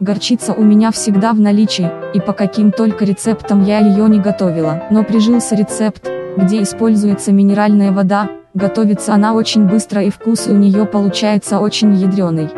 Горчица у меня всегда в наличии, и по каким только рецептам я ее не готовила. Но прижился рецепт, где используется минеральная вода, готовится она очень быстро и вкус у нее получается очень ядреный.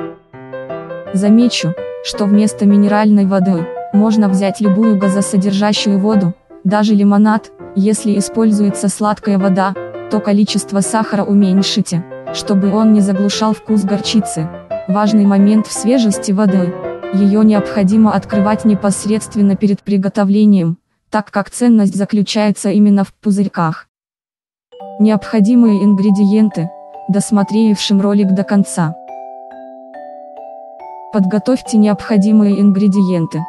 Замечу, что вместо минеральной воды, можно взять любую газосодержащую воду, даже лимонад, если используется сладкая вода, то количество сахара уменьшите, чтобы он не заглушал вкус горчицы. Важный момент в свежести воды. Ее необходимо открывать непосредственно перед приготовлением, так как ценность заключается именно в пузырьках. Необходимые ингредиенты, досмотревшим ролик до конца. Подготовьте необходимые ингредиенты.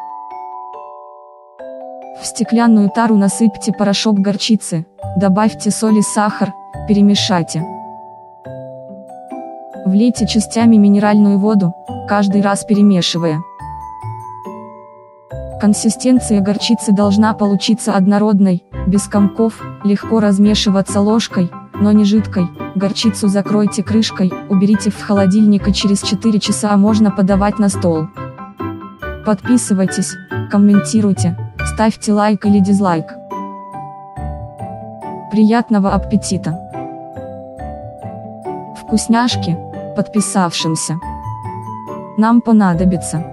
В стеклянную тару насыпьте порошок горчицы, добавьте соль и сахар, перемешайте. Влейте частями минеральную воду, каждый раз перемешивая. Консистенция горчицы должна получиться однородной, без комков, легко размешиваться ложкой, но не жидкой. Горчицу закройте крышкой, уберите в холодильник и через 4 часа можно подавать на стол. Подписывайтесь, комментируйте, ставьте лайк или дизлайк. Приятного аппетита! Вкусняшки, подписавшимся. Нам понадобится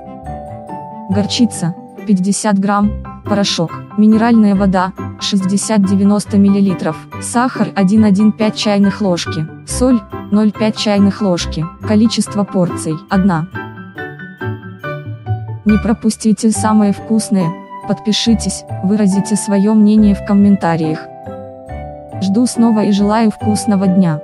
горчица, 50 грамм, порошок, минеральная вода, 60-90 мл, сахар 1,1,5 чайных ложки, соль, 0,5 чайных ложки, количество порций, 1. Не пропустите самое вкусное, подпишитесь, выразите свое мнение в комментариях. Жду снова и желаю вкусного дня.